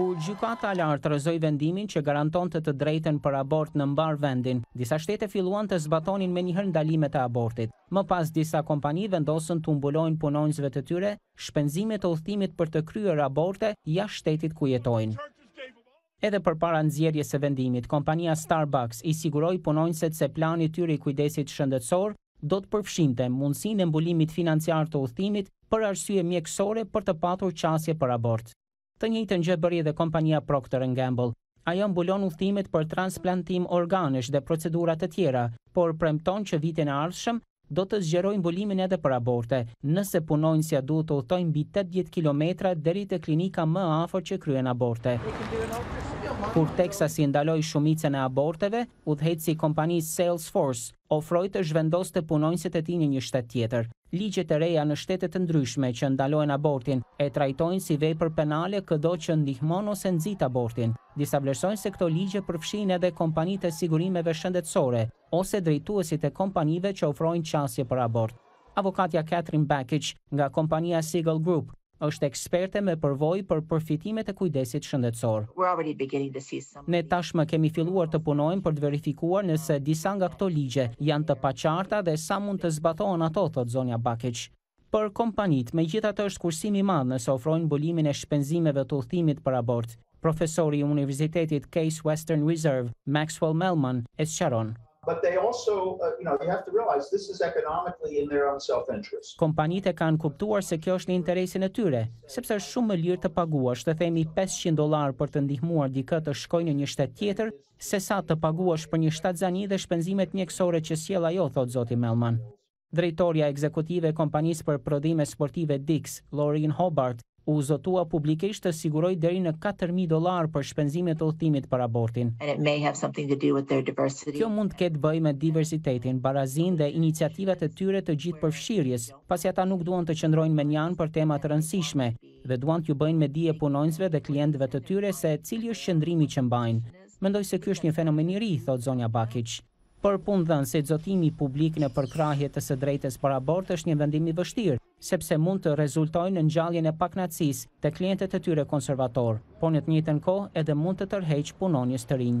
Kur Gjykata e Lartë rrëzoi vendimin që garantonte të drejtën për abort në mbarë vendin, disa shtete filluan të zbatonin menjëherë ndalimet e abortit. Më pas disa kompani vendosën t'u mbulojnë punonjësve të tyre shpenzimet e udhëtimit për të kryer aborte jashtë shtetit ku jetojnë. Edhe përpara nxjerrjes së vendimit, kompania Starbucks i siguroi punonjëset se plani i tyre i kujdesit shëndetësor do të përfshinte mundësinë e mbulimit financiar të udhëtimit për arsye mjekësore për të patur qasje për abort. Të njëjtën gjë bëri edhe kompania Procter and Gamble. Ajo mbulon udhëtimet për transplantim organesh dhe procedura të tjera, por premton që vitin e ardhshëm do të zgjerojë mbulimin edhe për aborte, nëse punonjësja duhet të udhëtojë mbi tetëdhjetë kilometra deri te klinika më e afërt që kryen aborte. Kur Teksasi ndaloi shumicën e aborteve, udhëheqësi i kompanisë Salesforce ofroi të zhvendoste punonjësit e tij në një shtet tjetër. Ligjet e reja në shtete të ndryshme që ndalojnë abortin e trajtojnë si vepër penale këdo që ndihmon ose nxit abortin. Disa vlerësojnë se këto ligje përfshijnë edhe kompanitë e sigurimeve shëndetësore, ose drejtuesit e kompanive që ofrojnë qasje për abort. Avokatja Kathryn Bakich, nga kompania Segal Group, është eksperte me përvojë për përfitimet e kujdesit shëndetësor. Ne tashmë kemi filluar të punojmë për të verifikuar nëse disa nga këto ligje janë të paqarta dhe sa mund të zbatohen ato, thotë zonja Bakich. Për kompanitë, megjithatë është kursim i madh nëse ofrojnë mbulimin e shpenzimeve të udhëtimit për abort. Profesori i Universitetit Case Western Reserve, Maxwell Mehlman, e sqaron. Kompanitë e kanë kuptuar se kjo është në interesin e tyre, sepse është shumë më lirë të paguash, të themi, pesëqind dollarë për të ndihmuar dikë të shkojë në një shtet tjetër, sesa të paguash për një shtatzëni dhe shpenzimet mjekësore që sjell ajo, thotë zoti Mehlman. Drejtorja ekzekutive e kompanisë për prodhime sportive Dick's, Lauren Hobart, u zotua publikisht të sigurojë deri në katër mijë dollarë për shpenzimet e udhëtimit për abortin. Kjo mund të ketë të bëjë me diversitetin, barazinë dhe iniciativat e tyre të gjithëpërfshirjes, pasi ata nuk duan të qëndrojnë menjanë për tema të rëndësishme dhe duan t'ju bëjnë me dije punonjësve dhe klientëve të tyre se cili është qëndrimi që mbajnë. Mendoj se ky është një fenomen i ri, thotë zonja Bakich. Për punëdhënësit, zotimi publik në përkrahje të së drejtës për abort është një vendim i vështirë, sepse mund të rezultojë në ngjalljen e pakënaqësisë te klientët e tyre konservatorë, por në të njëjtën kohë edhe mund të tërheqë punonjës të rinj.